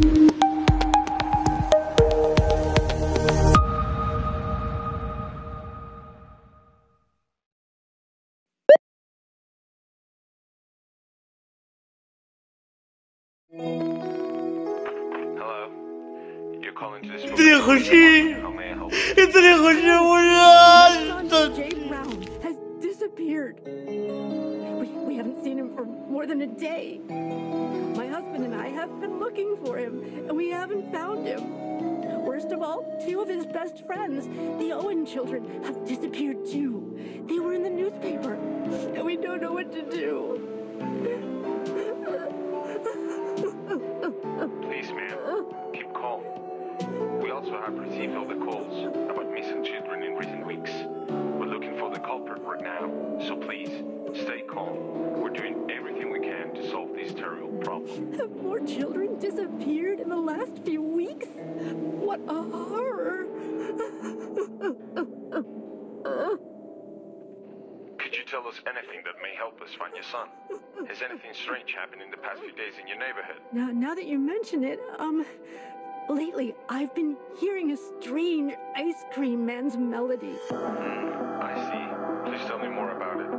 Hello. You're calling to this more than a day. My husband and I have been looking for him, and we haven't found him. Worst of all, two of his best friends, the Owen children, have disappeared too. They were in the newspaper, and we don't know what to do. Could you tell us anything that may help us find your son? Has anything strange happened in the past few days in your neighborhood? Now, now that you mention it, um, lately I've been hearing a strange ice cream man's melody. I see. Please tell me more about it.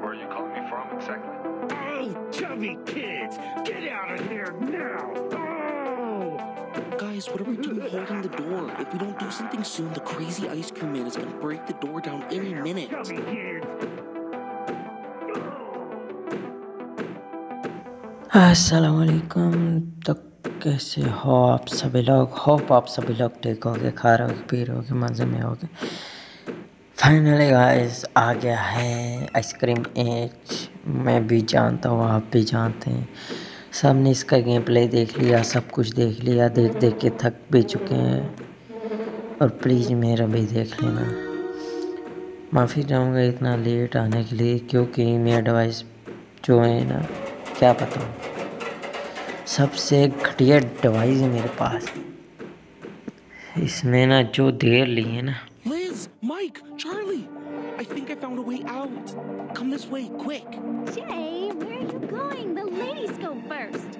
Where are you calling me from exactly? Oh, chubby kids, get out of here now! Oh! Guys, what are we doing holding the door? If we don't do something soon, the crazy ice cream man is gonna break the door down any minute. Chubby kids! अस्सलाम वालेकुम तो कैसे हो आप सभी लोग? Hope आप सभी लोग ठीक होगे खा रहे हो पी रहे हो मज़े में होगे। फाइनली गाइस आ गया है आइसक्रीम एच मैं भी जानता हूँ, आप भी जानते हैं। सबने इसका गेम प्ले देख लिया, सब कुछ देख लिया, देख देख के थक भी चुके हैं। और प्लीज़ मेरा भी देख लेना। माफ़ी चाहूँगा इतना लेट आने के लिए, क्योंकि मेरा डिवाइस जो है ना, क्या बताऊँ? सबसे घटिया डिवाइस है मेरे पास इसमें ना जो देर ली है ना Liz, Mike, Charlie, I think I found a way out. Come this way, quick. Jay, where are you going? The ladies go first.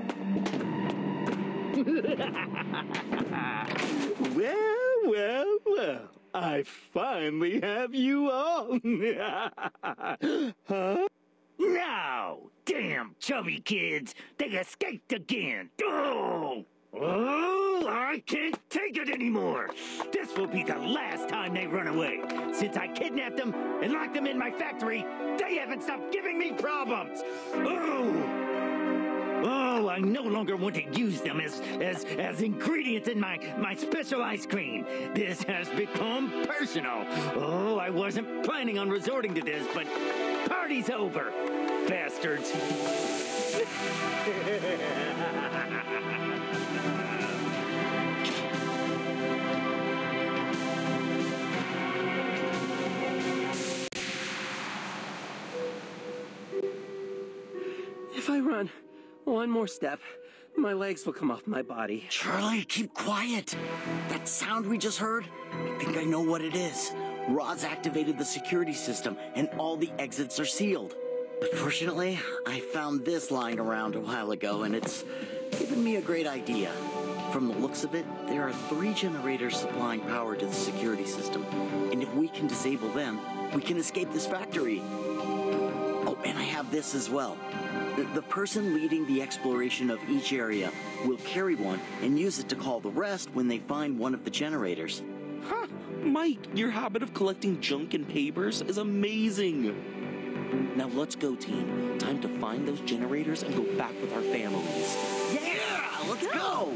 Well, well, well. I finally have you all. huh? No! Damn chubby kids! They escaped again! Oh! Oh, I can't take it anymore! This will be the last time they run away. Since I kidnapped them and locked them in my factory, they haven't stopped giving me problems! Oh! Oh, I no longer want to use them as as as ingredients in my my special ice cream. This has become personal. Oh, I wasn't planning on resorting to this, but party's over, bastards. If I run one more step, my legs will come off my body. Charlie, keep quiet. That sound we just heard, I think I know what it is. Roz activated the security system and all the exits are sealed. But fortunately, I found this lying around a while ago and it's given me a great idea. From the looks of it, there are three generators supplying power to the security system. And if we can disable them, we can escape this factory. Oh, and I have this as well. The, the person leading the exploration of each area will carry one and use it to call the rest when they find one of the generators. Huh, Mike, your habit of collecting junk and papers is amazing. Now let's go, team. Time to find those generators and go back with our families. Yeah, let's go!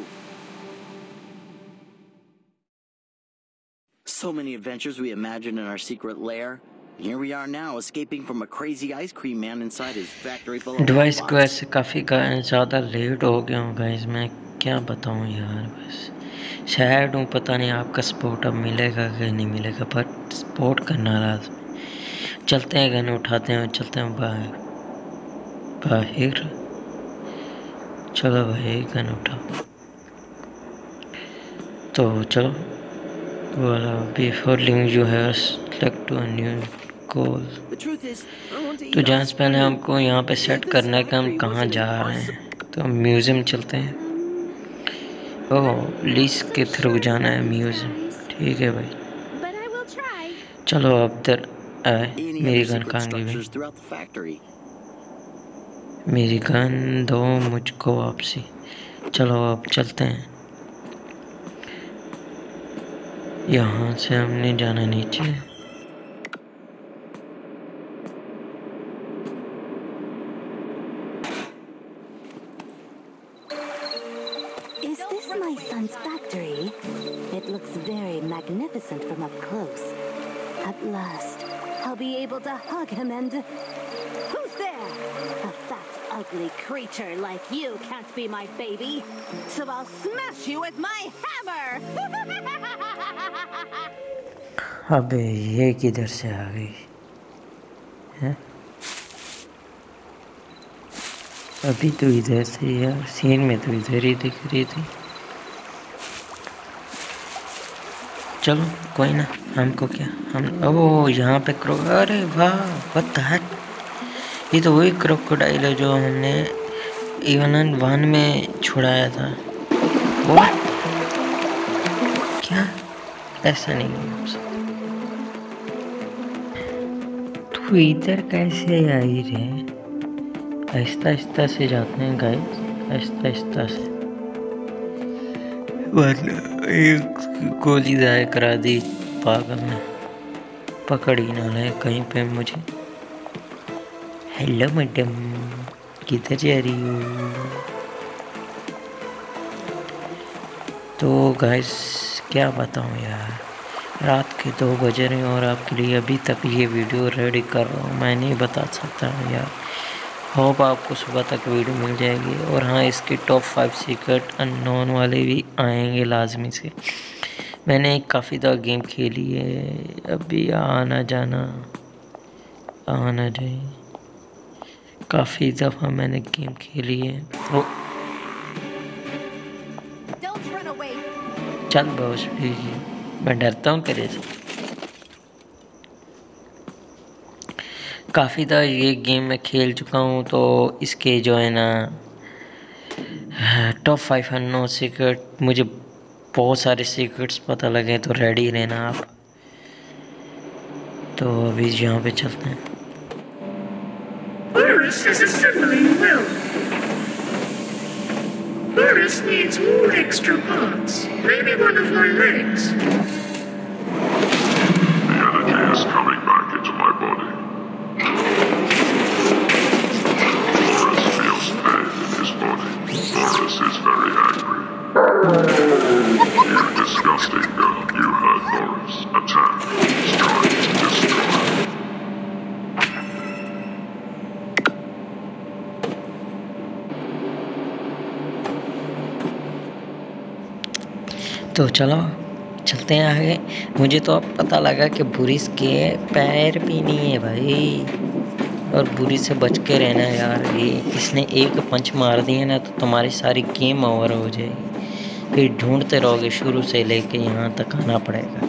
So many adventures we imagined in our secret lair. Here we are now, escaping from a crazy ice cream man inside his factory full of device को robots. ऐसे काफ़ी ज़्यादा late हो गया हूँ guys मैं क्या बताऊँ यार बस शायद हूँ पता नहीं आपका सपोर्ट अब मिलेगा कि नहीं मिलेगा पर सपोर्ट करना लाजमी चलते हैं गन उठाते हैं चलते हैं बाहर। बाहर? चलो भाई गन उठाओ तो चलो वाला बिफोर लिंक जो है सेलेक्ट टू न्यू कॉल तो जहाँ से पहले हमको यहाँ पे सेट करना है कि हम कहाँ जा रहे हैं। तो हम म्यूज़ियम चलते हैं। ओह लीस के थ्रू जाना है म्यूज़ियम ठीक है भाई. चलो अब Any मेरी गन दो मुझको वापसी। चलो अब चलते हैं। यहाँ से हमने जाना नीचे। able to hug him and. Who's there? A fat, ugly creature like you can't be my baby. So I'll smash you with my hammer! अबे ये किधर से आ गई हैं अभी तो इधर से यार सीन में तो इधर ही दिख रही थी चलो, कोई ना, हमको क्या? हम ओ यहाँ पे क्रो, अरे वाह हेक ये तो वही क्रोकोडाइल है जो हमने इवन वन में छुड़ाया था। What? क्या? ऐसा नहीं है तू इधर कैसे आई रे? आहिस्ता आहिस्ता से जाते हैं गाइस आहिस्ता आहिस्ता से। वरना एक गोली दाए करा दी। पागल ने पकड़ ही ना ले कहीं पे मुझे। हेलो मैडम किधर जा रही हो? तो गाइस क्या बताऊँ यार? रात के दो बज रहे हैं और आपके लिए अभी तक ये वीडियो रेडी कर रहा हूँ। मैं नहीं बता सकता यार। होप आपको सुबह तक वीडियो मिल जाएगी। और हाँ इसके टॉप फाइव सीक्रेट अननोन वाले भी आएँगे लाजमी से। मैंने काफ़ी दफ़ा गेम खेली है। अभी आना जाना आना जाए। काफ़ी दफ़ा मैंने गेम खेली है। away! चल बहुत मैं डरता हूँ तेरे से। काफ़ी दफ़ा ये गेम मैं खेल चुका हूँ तो इसके जो है ना टॉप फाइव है नो सीक्रेट मुझे बहुत सारे सीक्रेट्स पता लगे तो रेडी रहना आप तो अभी यहाँ पे चलते हैं. Boris needs more extra parts. Maybe one of my legs. तो चलो, चलते हैं आगे। मुझे तो अब पता लगा कि बुरिस के पैर भी नहीं है भाई। और बुरी से बच के रहना यार। ये इसने एक पंच मार दिया ना तो तुम्हारी सारी गेम ओवर हो जाएगी। फिर ढूंढते रहोगे शुरू से लेके यहाँ तक आना पड़ेगा।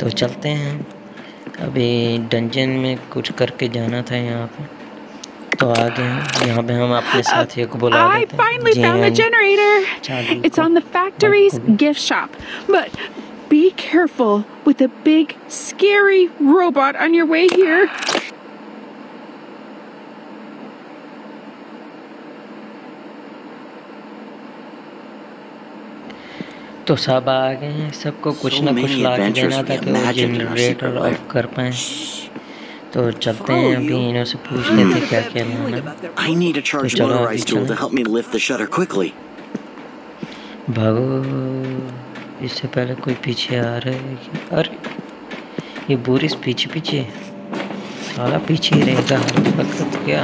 तो चलते हैं। अभी डंजन में कुछ करके जाना था यहाँ पे। तो आगे हैं यहाँ पे हम अपने साथियों को बुला I लेते हैं finally found the हाँ generator. It's on the factory's gift shop. But be careful with a big, scary robot on your way here. तो सब आ गए हैं सबको कुछ So ना कुछ ला के देना we था कि वो जनरेटर ऑफ़ कर पाए तो चलते हैं अभी इन्हों से पूछ लेते क्या क्या लाना I need a charged चलो, motorized tool to help me lift the shutter quickly. भागो इससे पहले कोई पीछे आ रहा है क्या? अरे ये बोरिस पीछे पीछे साला पीछे ही रहेगा हर वक्त क्या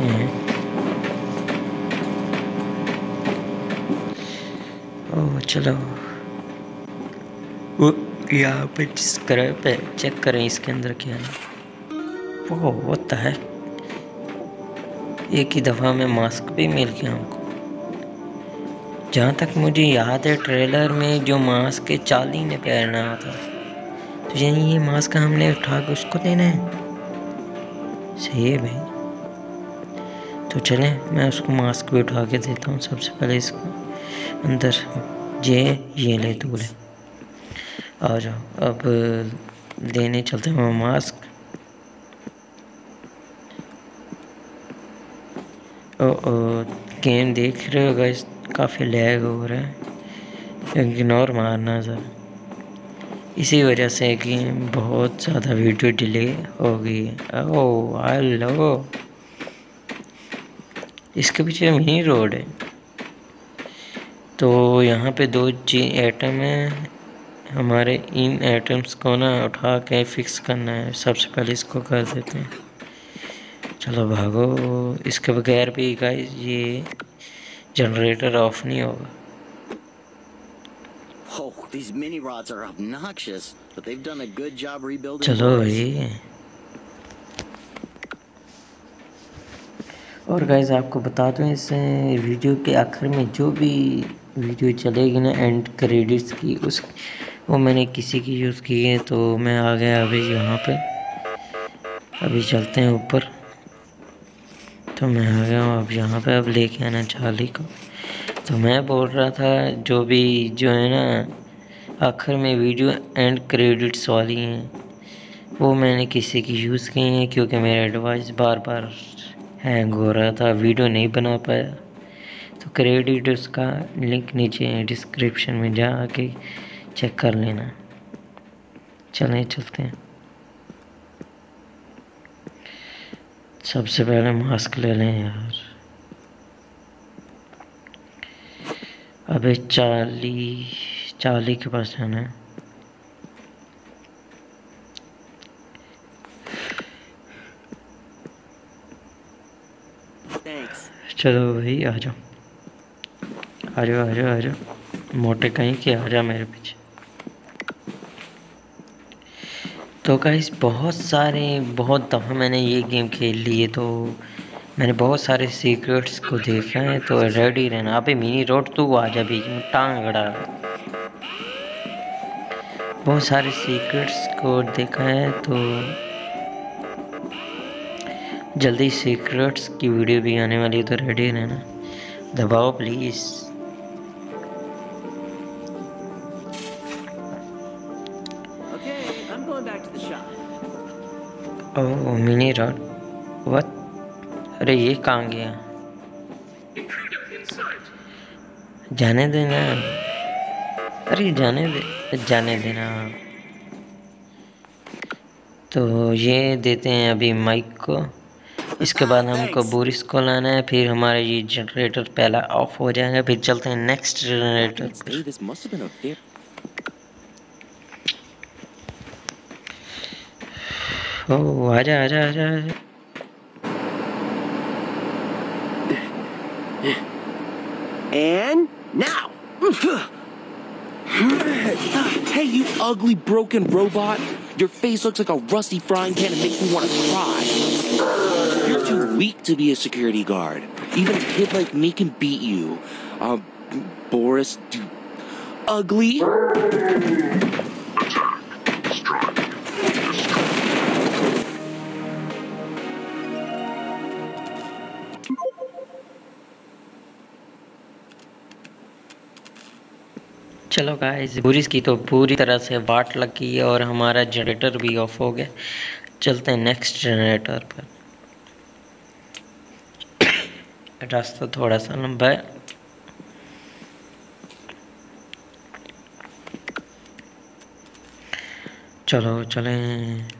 हैं? ओह चलो वो यहाँ पे करे पे चेक करें इसके अंदर क्या है। वो होता है। एक ही दफ़ा में मास्क भी मिल गया हमको। जहाँ तक मुझे याद है ट्रेलर में जो मास्क है चाली ने पहनना था। तो यानी ये मास्क हमने उठा के उसको देना है। सही है भाई। तो चले, मैं उसको मास्क भी उठा के देता हूँ सबसे पहले इसको। अंदर, ये ये ले तू ले जाओ, अब देने चलते हैं मास्क ओ ओ गेम देख रहे हो गाइस काफ़ी लैग हो रहा है। इग्नोर मारना सर इसी वजह से गेम बहुत ज़्यादा वीडियो डिले हो गई है। ओ हेलो इसके पीछे मिनी रोड है। तो यहाँ पे दो जी आइटम है। हमारे इन आइटम्स को ना उठा के फिक्स करना है। सबसे पहले इसको कर देते हैं। चलो भागो। इसके बगैर भी गाइस ये जनरेटर ऑफ़ नहीं होगा. चलो भाई। और गाइज़ आपको बता दूँ इस वीडियो के आखिर में जो भी वीडियो चलेगी ना एंड क्रेडिट्स की उस वो मैंने किसी की यूज़ की है तो मैं आ गया अभी यहाँ पे। अभी चलते हैं ऊपर। तो मैं आ गया हूँ, अब यहाँ पे अब लेके आना चार्ली को। तो मैं बोल रहा था, जो भी जो है ना, आखिर में वीडियो एंड क्रेडिट्स वाली हैं, वो मैंने किसी की यूज़ की हैं, क्योंकि मेरा डिवाइस बार बार हैंग हो रहा था वीडियो नहीं बना पाया। तो क्रेडिट उसका लिंक नीचे डिस्क्रिप्शन में जा के चेक कर लेना। चलें, चलते हैं। सबसे पहले मास्क ले लें यार। अबे चाली चाली के पास जाना है। चलो भाई, आ जाओ। आ जाओ आ जाओ आ जाओ। मोटे कहीं के आ जा मेरे पीछे। तो गाइस बहुत सारे, बहुत दफ़ा मैंने ये गेम खेल ली है तो मैंने बहुत सारे सीक्रेट्स को देखा है तो रेडी रहना। अबे मिनी रोड तू आ जा में टांग बहुत सारे सीक्रेट्स को देखा है तो जल्दी सीक्रेट्स की वीडियो भी आने वाली है तो रेडी रहना। दबाओ please oh mini rod? What अरे ये कहाँ गया? जाने देना अरे जाने दे जाने देना तो ये देते हैं अभी माइक को। इसके बाद हमको बोरिस को लाना है फिर हमारा ये जनरेटर पहला ऑफ़ हो जाएगा फिर चलते हैं next generator Say this must have been a very ओह आजा आजा आजा आजा And now. Hey, you ugly broken robot! Your face looks like a rusty frying pan and makes me want to cry. You're too weak to be a security guard. Even a kid like me can beat you. Um, Boris, you ugly. चलो guys Boris की तो पूरी तरह से वाट लग गई है और हमारा जनरेटर भी ऑफ़ हो गया। चलते हैं नेक्स्ट जनरेटर पर। रास्ता थोड़ा सा लंबा है। चलो, चलें।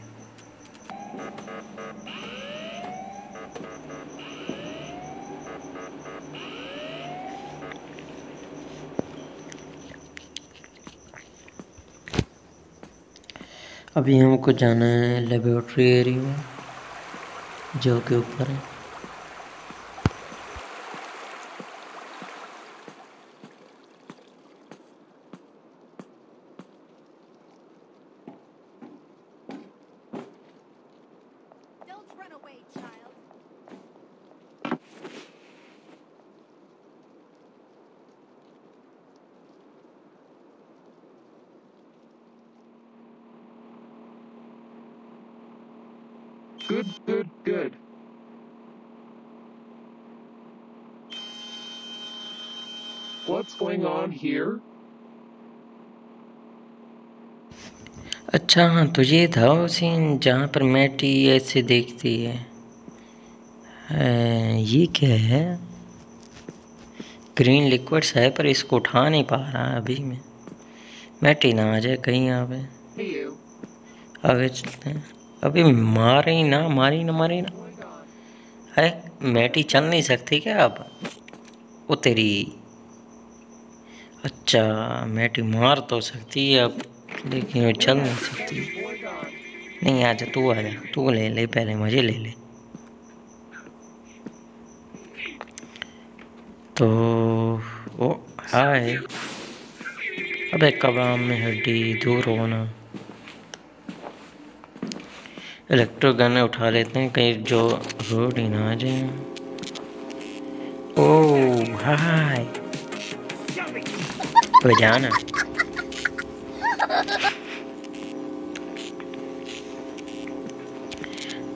अभी हमको जाना है लेबोरेटरी एरिया जो कि ऊपर है। On here? अच्छा हाँ तो ये था वो सीन जहाँ पर मैटी ऐसे देखती है। ए, ये क्या है? ग्रीन लिक्विड्स है पर इसको उठा नहीं पा रहा अभी मैं। मैटी ना आ जाए कहीं यहाँ पे। आगे चलते हैं। अभी मारे ही ना मारी ना मारी ना। है मैटी चल नहीं सकती क्या अब? वो तेरी अच्छा मैटी मार तो सकती है अब, लेकिन वो चल नहीं सकती। नहीं आ जा तू आ जा, तू ले ले, पहले मुझे ले ले। तो वो हाय। अबे कबाब में हड्डी दूर होना। इलेक्ट्रो गन उठा लेते हैं, कहीं जो रोड ही ना आ जाए। ओ, हाय। जाना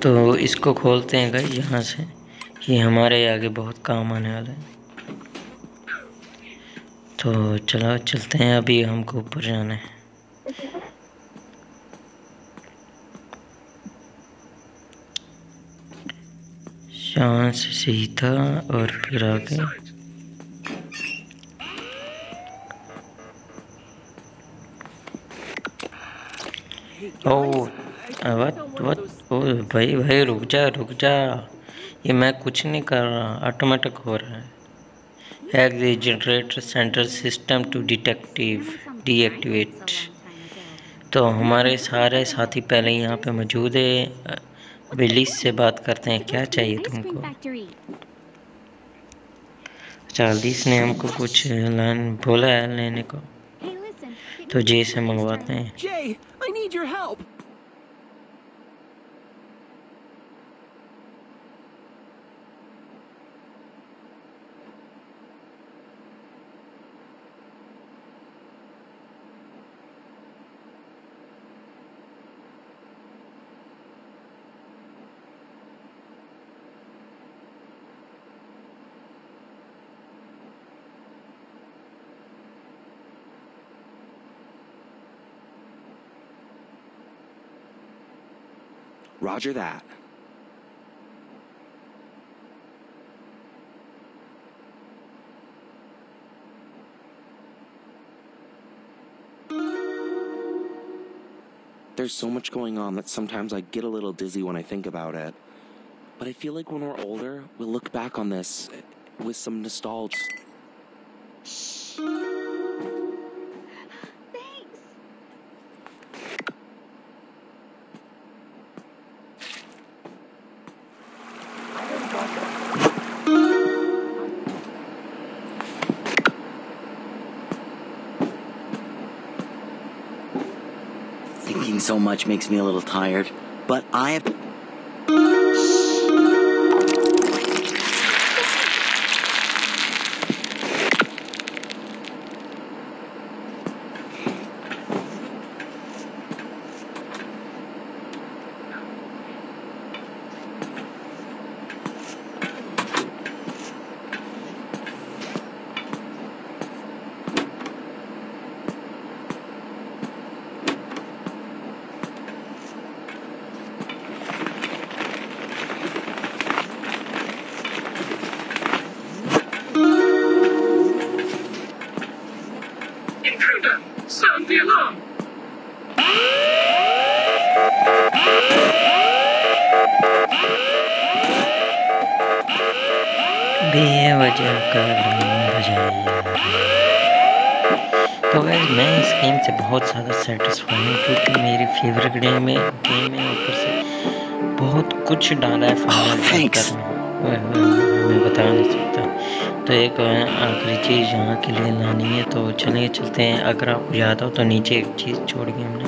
तो इसको खोलते हैं गई यहाँ से ये हमारे आगे बहुत काम आने वाला है। तो चलो, चलते हैं अभी, हमको ऊपर जाना है। शांत से सीधा और फिर आगे। ओ वट वट, ओ, भाई भाई, रुक जा रुक जा। ये मैं कुछ नहीं कर रहा ऑटोमेटिक हो रहा है। Hack the generator centre system to detective deactivate तो हमारे सारे साथी पहले यहाँ पे मौजूद है। बिलीस से बात करते हैं, क्या चाहिए तुमको? चालीस ने हमको कुछ लान बोला है लेने को। तो जे से मंगवाते हैं। Need your help. Roger that. There's so much going on that sometimes I get a little dizzy when I think about it. But I feel like when we're older, we'll look back on this with some nostalgia. So much makes me a little tired, but I have. तो guess मैं इस game से बहुत ज़्यादा satisfy हूँ क्योंकि मेरी favourite game है गेम है ऊपर से बहुत कुछ डाला है फाइनल ओए, मैं। बता नहीं सकता। तो एक आखिरी चीज़ यहाँ के लिए लानी है तो चलिए चलते हैं। अगर आपको याद हो तो नीचे एक चीज़ छोड़ी हमने।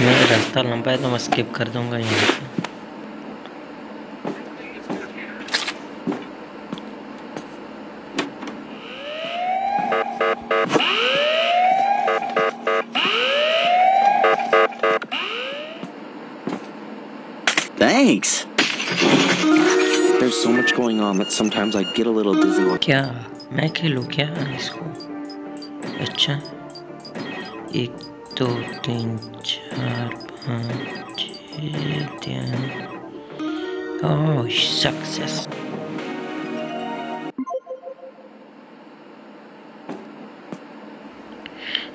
मेरा रास्ता लंबा है तो मैं स्किप कर दूँगा यहाँ से sometimes I get a little dizzy. क्या? मैं खेलूँ क्या? इसको? अच्छा। एक, दो, तीन, चार, पाँच, छः ओह सक्सेस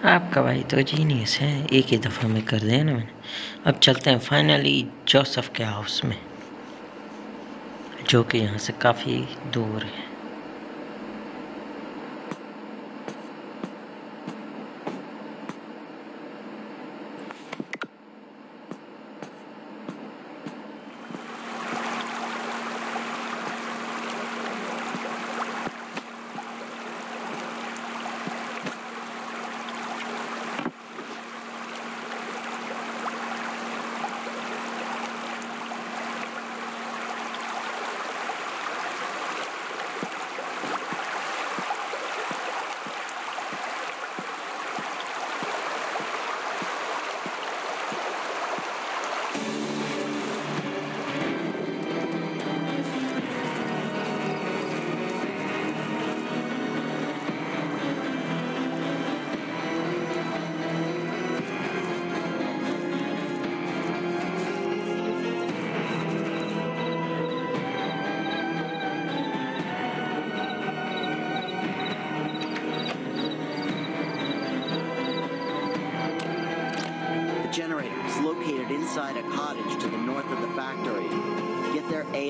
आपका भाई तो जीनियस है। एक ही दफ़ा में कर दिया ना मैंने। अब चलते हैं फाइनली जोसफ के हाउस में। जो कि यहाँ से काफ़ी दूर है।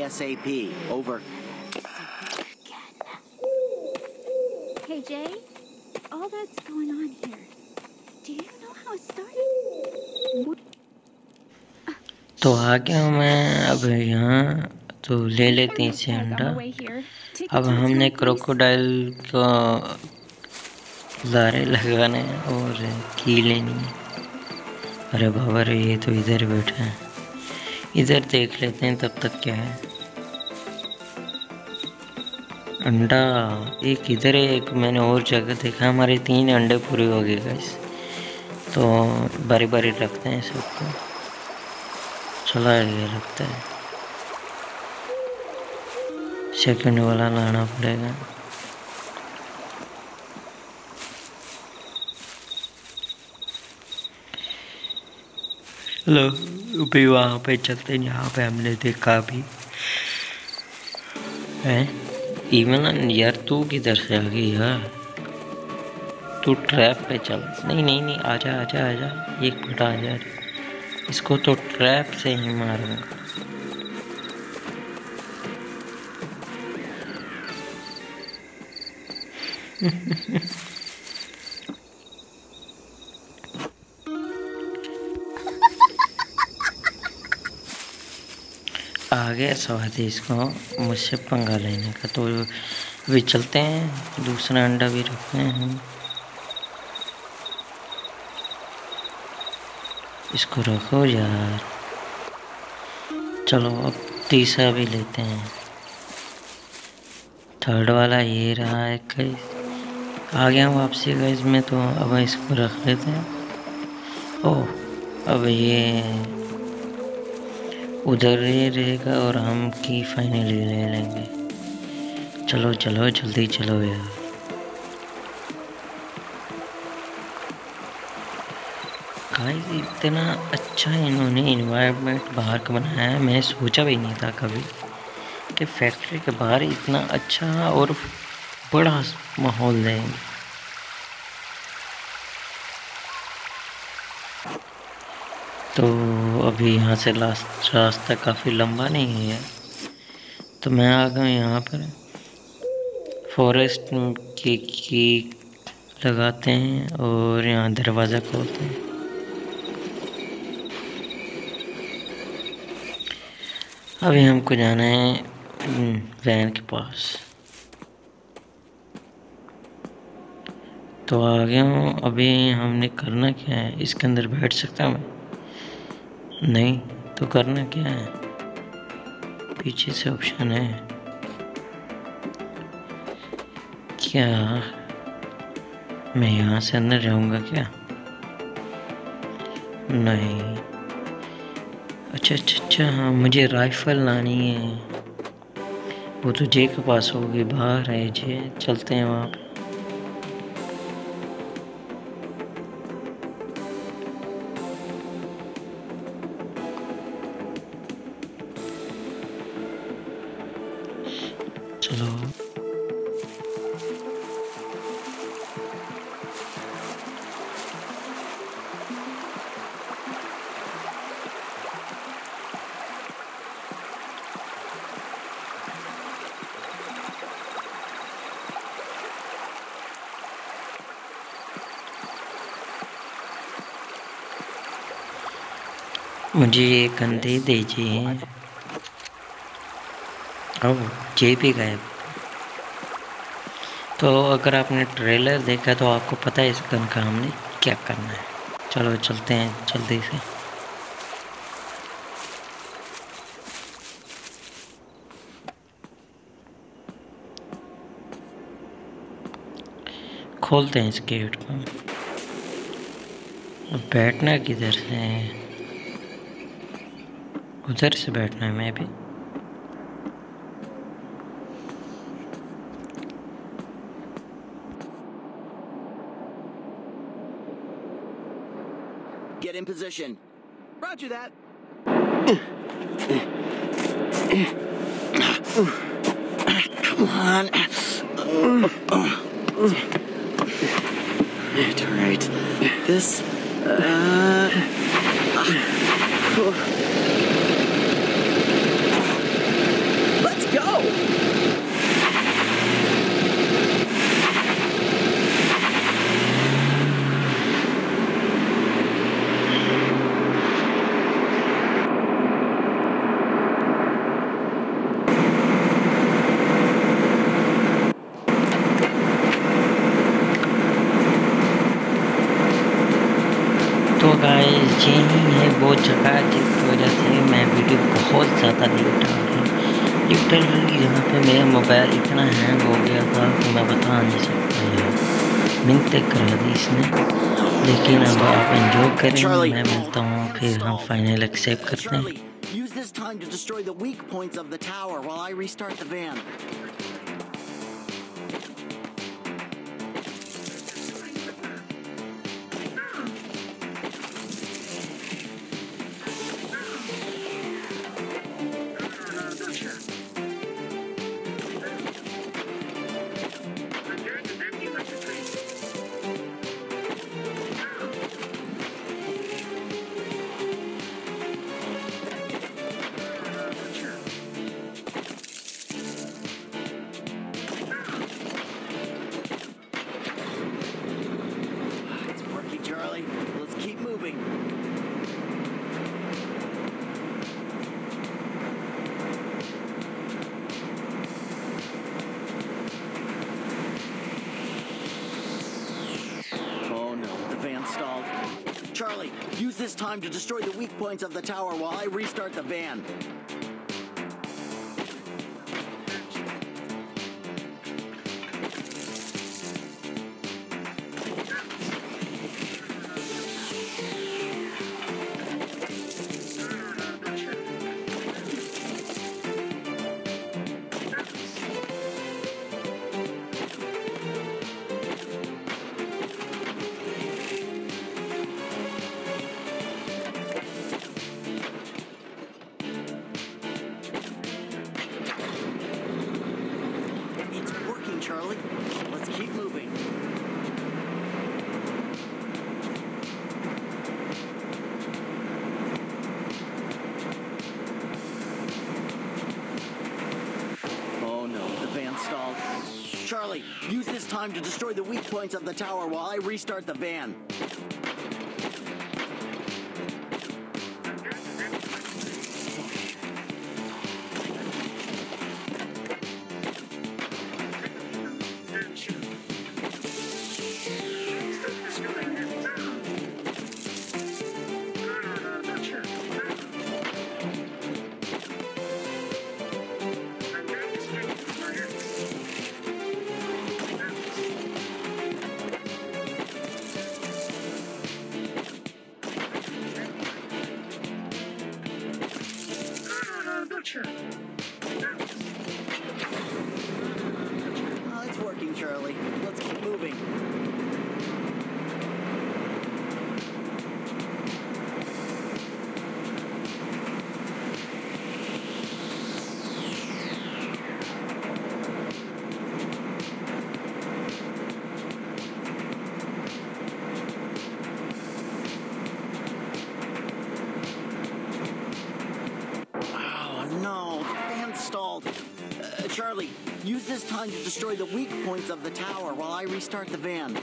ASAP. Over. Hey, Jay, all that's going on here. Do you know how it started? तो आ गया हूँ मैं अब यहाँ तो ले लेते हैं इसे अंडा अब हमने क्रोकोडाइल को लारे लगाने और की लेनी है अरे बाबा रे ये तो इधर बैठा है इधर देख लेते हैं तब तक क्या है अंडा, एक इधर है, एक मैंने और जगह देखा, हमारे तीन अंडे पूरे हो गए गाइस तो बारी बारी रखते हैं सबको। चला ये लगता है। सेकंड वाला लाना पड़ेगा। लो अभी वहाँ पे चलते जहाँ पे हमने देखा अभी। है? इमन यार तू किधर से आ गई यार तू ट्रैप पे चल। नहीं नहीं नहीं, आजा आजा आजा। एक मिनट आ जा इसको तो ट्रैप से ही मारूँगा आ गया स्वाद इसको मुझसे पंगा लेने का। तो अभी चलते हैं, दूसरा अंडा भी रखते हैं हम। इसको रखो यार। चलो, अब तीसरा भी लेते हैं। थर्ड वाला ये रहा है कई आ गया वापसी का इसमें तो अब इसको रख लेते हैं। ओह, अब ये उधर ही रहेगा और हम की फाइनली ले लेंगे। चलो चलो, जल्दी चलो यार। इतना अच्छा इन्होंने इन्वायरमेंट बाहर का बनाया है, मैंने सोचा भी नहीं था कभी कि फैक्ट्री के बाहर इतना अच्छा और बड़ा माहौल देंगे तो अभी यहाँ से लास्ट रास्ता काफ़ी लंबा नहीं है। तो मैं आ गया यहाँ पर। फॉरेस्ट की की लगाते हैं और यहाँ दरवाज़ा खोलते हैं। अभी हमको जाना है वैन के पास। तो आ गया हूँ। अभी हमने करना क्या है? इसके अंदर बैठ सकता हूँ मैं? नहीं तो करना क्या है? पीछे से ऑप्शन है। क्या? मैं यहाँ से अंदर जाऊँगा क्या? नहीं। अच्छा अच्छा अच्छा हाँ मुझे राइफल लानी है। वो तो जे के पास होगी, बाहर है, जे, चलते हैं वहाँ पे। मुझे ये कंधे दीजिए। ओह जे भी गायब। तो अगर आपने ट्रेलर देखा तो आपको पता है इस गन का हमने क्या करना है। चलो चलते हैं जल्दी से। खोलते हैं इस गेट को। बैठना किधर से है? उधर से बैठना है मैं भी Get in position. Roger that. Come on. It's all right. This. Uh, है जगह जिसकी वजह से मैं वीडियो बहुत ज़्यादा लेट आ रहा हूँ लिटरली यहाँ पे मेरा मोबाइल इतना हैंग हो गया था कि मैं बता नहीं सकता यार। मिनते करा दी इसने। लेकिन अब आप एंजॉय करें मैं मिलता हूँ फिर हम फाइनल एक्सेप्ट करते हैं। Use this time to destroy the weak points of the tower while I restart the van. here. This time to destroy the weak points of the tower while I restart the van. Use this time to destroy the weak points of the tower while I restart the van. Time to destroy the weak points of the tower while I restart the van.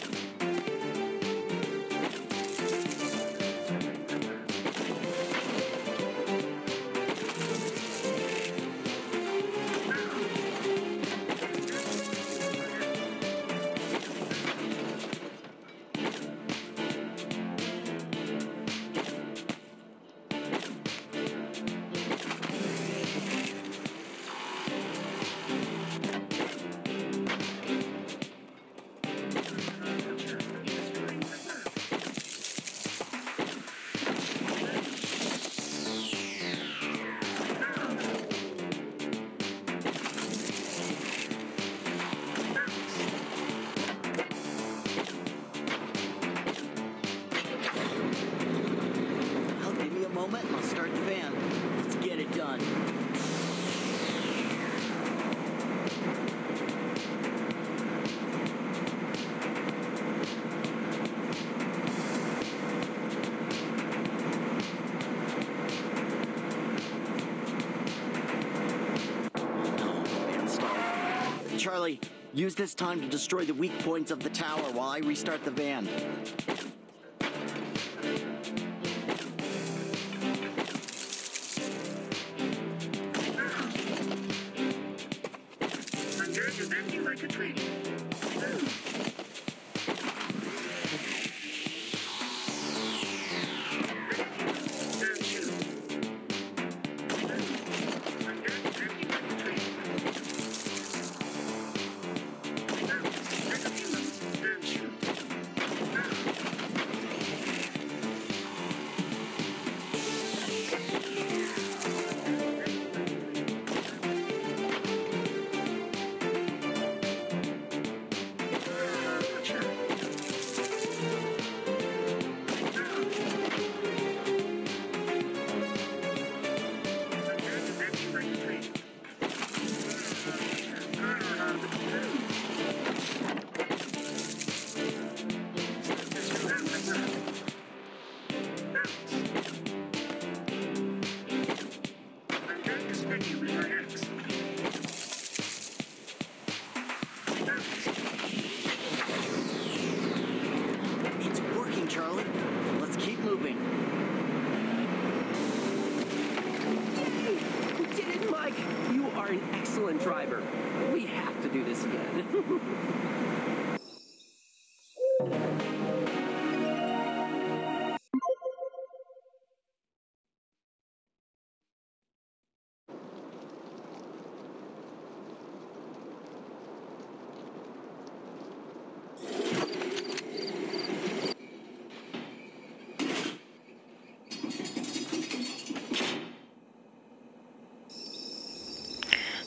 Use this time to destroy the weak points of the tower while I restart the van.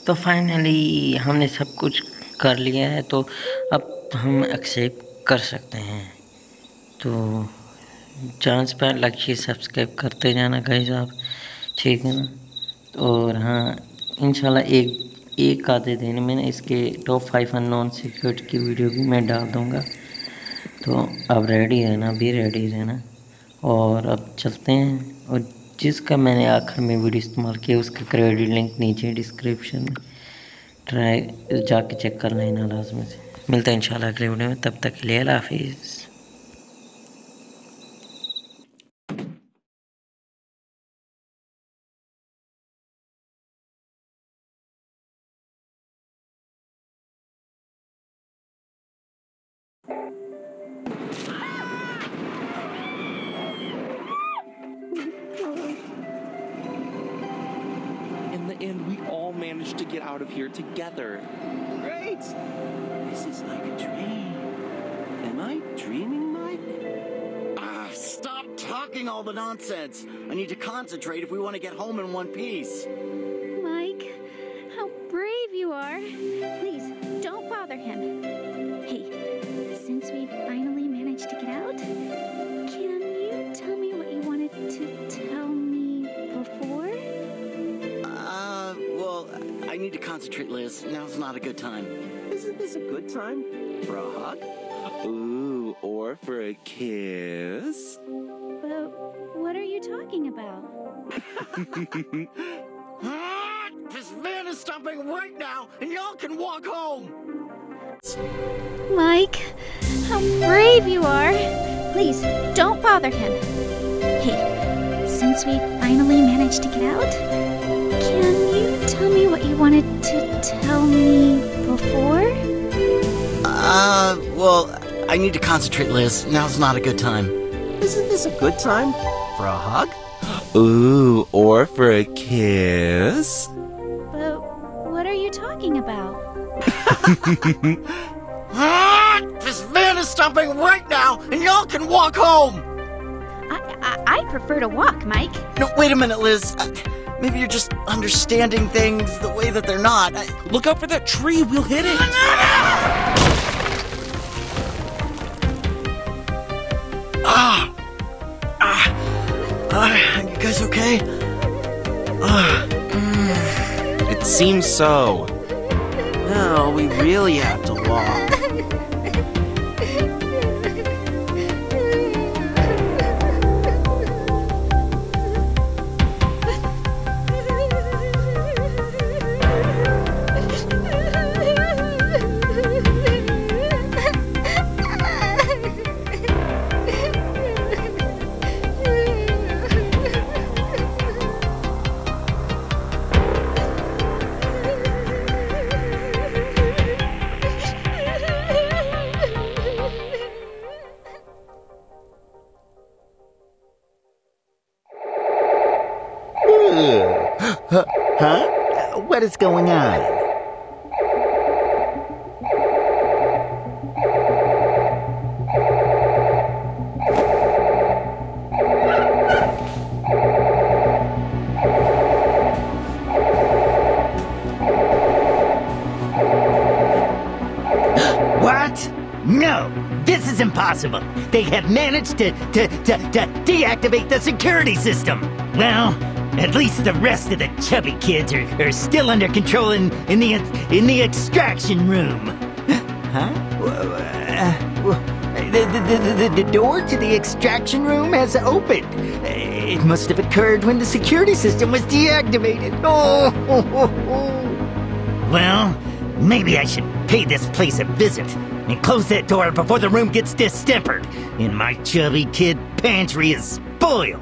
तो finally हमने सब कुछ कर लिया है तो अब हम एक्सेप्ट कर सकते हैं। तो चांस पर लक्ष्य सब्सक्राइब करते जाना गाइस आप, ठीक है ना? और हाँ इंशाल्लाह एक एक आधे दिन में इसके टॉप फाइव अननोन सिक्योरिटी की वीडियो भी मैं डाल दूँगा। तो अब रेडी रहना भी रेडी रहना और अब चलते हैं और जिसका मैंने आखिर में वीडियो इस्तेमाल किया, उसका क्रेडिट लिंक नीचे डिस्क्रिप्शन में। ट्राई जाके चेक कर लेना लाजमी से। मिलते हैं इंशाल्लाह अगले वीडियो में, तब तक के लिए हाफिज़। Nonsense. I need to concentrate if we want to get home in one piece. Mike, how brave you are. Please, don't bother him. Hey, since we finally managed to get out, can you tell me what you wanted to tell me before? Uh, well, I need to concentrate, Liz. Now's not a good time. Isn't this a good time for a hug? Ooh, or for a kiss? But what are you talking about? This van is stopping stopping right now, and y'all can walk home. Mike, how brave you are. Please, don't bother him. Hey, since we finally managed to get out, can you tell me what you wanted to tell me before? Uh, well, I need to concentrate, Liz. Now's not a good time. Isn't this a good time for a hug? Ooh, or for a kiss? But what are you talking about? This van is stopping right now, and y'all can walk home. I, I, I prefer to walk, Mike. No, wait a minute, Liz. Uh, maybe you're just understanding things the way that they're not. I... Look out for that tree, we'll hit it. Guys okay? Ah. It seems so. No, we really have to walk. is going on? What? No, this is impossible. They have managed to, to, to, to deactivate the security system. Well, at least the rest of the chubby kids are, are still under control in, in the in the extraction room. Huh? The, uh, the, the, the, the door to the extraction room has opened. It must have occurred when the security system was deactivated. Oh, Well, maybe I should pay this place a visit and close that door before the room gets distempered and my chubby kid pantry is spoiled.